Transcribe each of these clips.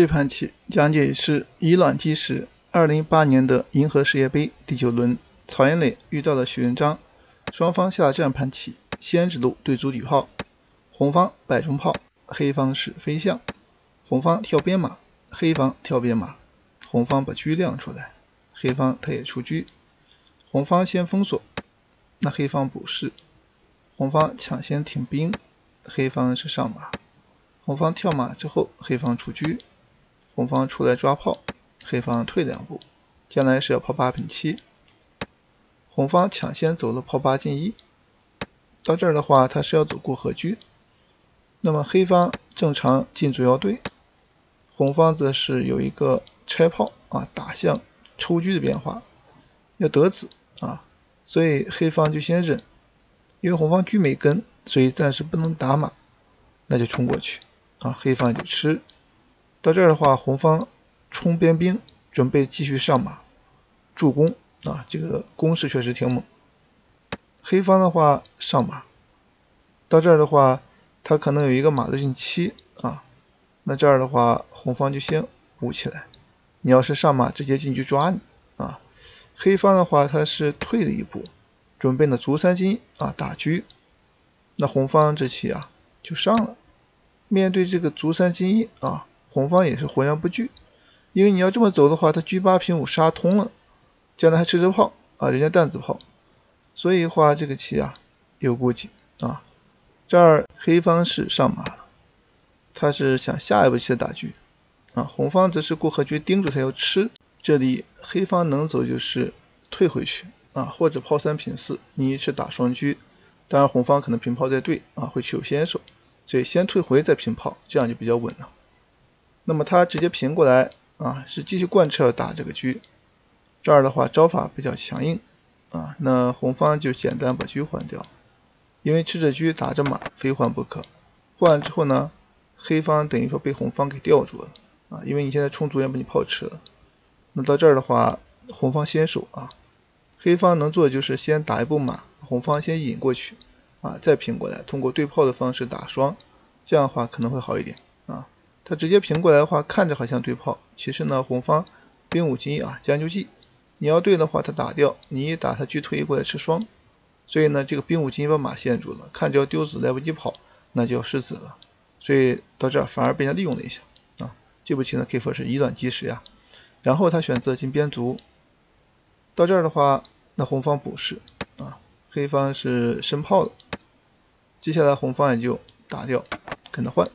这盘棋讲解是以卵击石。二零一八年的银河世界杯第九轮，曹岩磊遇到了许文章，双方下了这样盘棋：先指路对卒底炮，红方摆中炮，黑方是飞象，红方跳边马，黑方跳边马，红方把车亮出来，黑方他也出车，红方先封锁，那黑方补士，红方抢先挺兵，黑方是上马，红方跳马之后，黑方出车。红方出来抓炮，黑方退两步，将来是要炮八平七。红方抢先走了炮八进一，到这儿的话，他是要走过河车。那么黑方正常进主要队，红方则是有一个拆炮啊打向抽车的变化，要得子啊，所以黑方就先忍，因为红方车没跟，所以暂时不能打马，那就冲过去啊，黑方就吃。到这儿的话，红方冲边兵，准备继续上马助攻啊！这个攻势确实挺猛。黑方的话上马，到这儿的话，他可能有一个马的进七啊。那这儿的话，红方就先捂起来。你要是上马，直接进去抓你啊。黑方的话，他是退了一步，准备呢卒三进啊打车。那红方这棋啊就上了。面对这个卒三进一啊。红方也是浑然不惧，因为你要这么走的话，他车八平五杀通了，将来还吃着炮啊，人家担子炮，所以话这个棋啊有顾忌啊。这儿黑方是上马了，他是想下一步棋的打车啊，红方则是过河车盯住他要吃，这里黑方能走就是退回去啊，或者炮三平四，你是打双车，当然红方可能平炮在对啊，会去有先手，所以先退回再平炮，这样就比较稳了。那么他直接平过来啊，是继续贯彻打这个车。这儿的话招法比较强硬啊，那红方就简单把车换掉，因为吃着车打着马，非换不可。换完之后呢，黑方等于说被红方给吊住了啊，因为你现在冲卒要把你炮吃了。那到这儿的话，红方先手啊，黑方能做的就是先打一步马，红方先引过去啊，再平过来，通过对炮的方式打双，这样的话可能会好一点。他直接平过来的话，看着好像对炮，其实呢，红方兵五进一啊，将就计。你要对的话，他打掉，你一打他车推过来吃双，所以呢，这个兵五进一把马陷住了，看着要丢子来不及跑，那就要失子了。所以到这儿反而被人家利用了一下啊。这步棋呢可以说是以卵击石呀。然后他选择进边卒，到这儿的话，那红方补士啊，黑方是升炮了。接下来红方也就打掉，跟他换。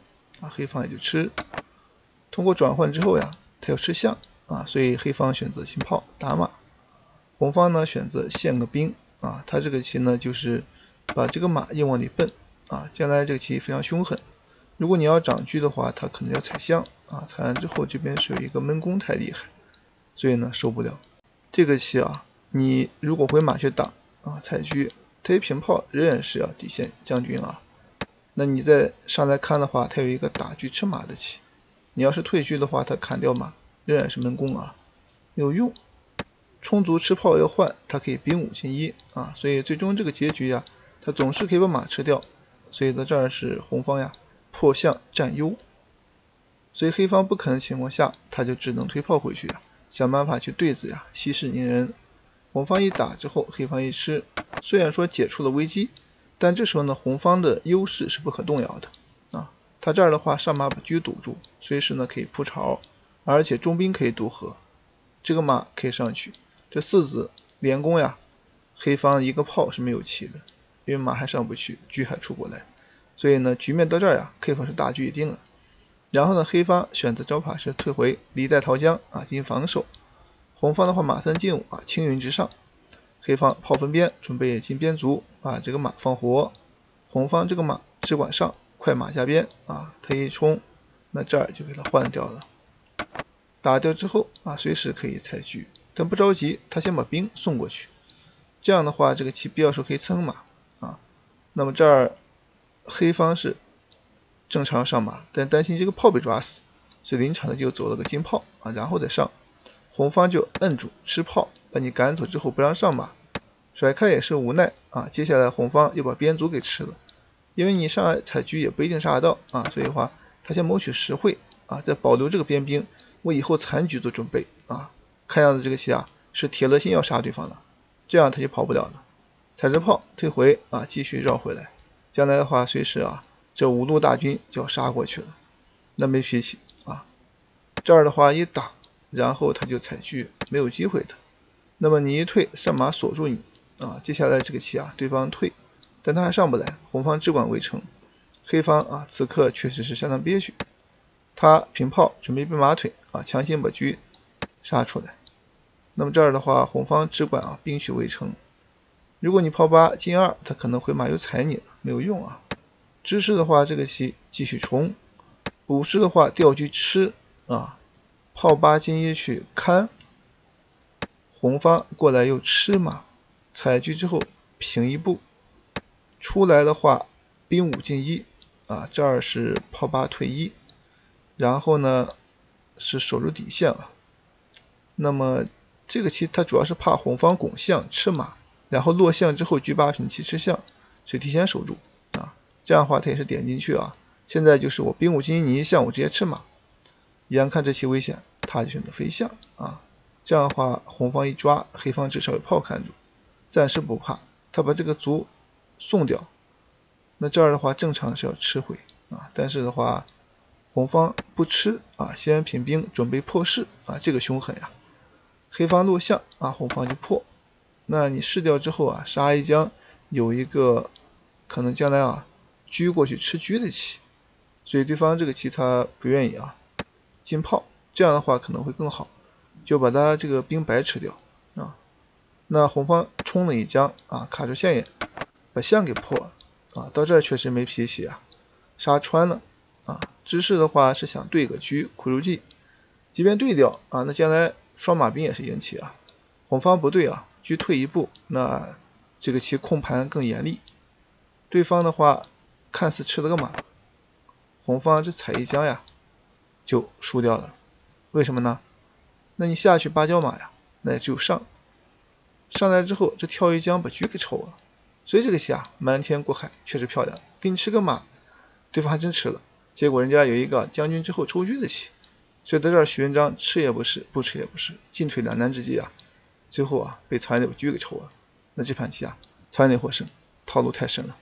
黑方也就吃，通过转换之后呀，他要吃象啊，所以黑方选择进炮打马，红方呢选择献个兵啊，他这个棋呢就是把这个马硬往里奔啊，将来这个棋非常凶狠，如果你要长车的话，他可能要踩象啊，踩完之后这边是有一个闷攻太厉害，所以呢受不了。这个棋啊，你如果回马去打啊，踩车，他一平炮仍然是要底线将军啊。那你再上来看的话，它有一个打车吃马的棋。你要是退车的话，它砍掉马仍然是闷攻啊，有用。充足吃炮要换，它可以兵五进一啊，所以最终这个结局呀，它总是可以把马吃掉。所以在这儿是红方呀破象占优，所以黑方不肯的情况下，他就只能推炮回去呀，想办法去对子呀，息事宁人。红方一打之后，黑方一吃，虽然说解除了危机。但这时候呢，红方的优势是不可动摇的啊。他这儿的话，上马把车堵住，随时呢可以扑巢，而且中兵可以渡河，这个马可以上去。这四子连攻呀，黑方一个炮是没有棋的，因为马还上不去，车还出不来。所以呢，局面到这儿呀，K 方是大局已定了。然后呢，黑方选择招法是退回，离带桃江啊，进行防守。红方的话，马三进五啊，青云直上。黑方炮分边，准备进边卒，把这个马放活。红方这个马只管上，快马加鞭啊，他一冲，那这儿就给他换掉了。打掉之后啊，随时可以采车，但不着急，他先把兵送过去。这样的话，这个棋必要时候可以蹭马啊。那么这儿黑方是正常上马，但担心这个炮被抓死，所以临场的就走了个金炮啊，然后再上。红方就摁住吃炮。把你赶走之后不让上马，甩开也是无奈啊。接下来红方又把边卒给吃了，因为你上来采车也不一定杀得到啊，所以话他先谋取实惠啊，再保留这个边兵，为以后残局做准备啊。看样子这个棋啊是铁了心要杀对方的，这样他就跑不了了。踩着炮退回啊，继续绕回来。将来的话，随时啊，这五路大军就要杀过去了，那没脾气啊。这儿的话一打，然后他就采车，没有机会的。那么你一退，上马锁住你啊。接下来这个棋啊，对方退，但他还上不来，红方只管围城。黑方啊，此刻确实是相当憋屈，他平炮准备奔马腿啊，强行把车杀出来。那么这儿的话，红方只管啊，兵去围城。如果你炮八进二，他可能回马又踩你，没有用啊。知士的话，这个棋继续冲；补士的话，调车吃啊，炮八进一去看，红方过来又吃马，踩车之后平一步，出来的话兵五进一。啊，这儿是炮八退一，然后呢是守住底线啊。那么这个棋它主要是怕红方拱象吃马，然后落象之后车八平七吃象，所以提前守住啊。这样的话他也是点进去啊。现在就是我兵五进一，你一象我直接吃马，眼看这棋危险，他就选择飞象啊。这样的话红方一抓，黑方至少有炮看住，暂时不怕。他把这个卒送掉。那这儿的话，正常是要吃回啊，但是的话，红方不吃啊，先平兵准备破势啊，这个凶狠呀。黑方落象啊，红方就破。那你士掉之后啊，杀一将有一个可能将来啊，车过去吃车的棋，所以对方这个棋他不愿意啊，进炮，这样的话可能会更好，就把他这个兵白吃掉啊。那红方冲了一将啊，卡住线眼，把象给破了。啊，到这儿确实没脾气啊，杀穿了啊。知士的话是想对个车，苦肉计，即便对掉啊，那将来双马兵也是赢棋啊。红方不对啊，车退一步，那这个棋控盘更严厉。对方的话看似吃了个马，红方这踩一将呀，就输掉了。为什么呢？那你下去八角马呀，那就上，上来之后这跳一将把车给抽了。所以这个棋啊，瞒天过海确实漂亮。给你吃个马，对方还真吃了。结果人家有一个将军之后抽车的棋，所以在这儿许文章吃也不是，不吃也不是，进退两难之际啊，最后啊被曹安磊把车给抽了。那这盘棋啊，曹安磊获胜，套路太深了。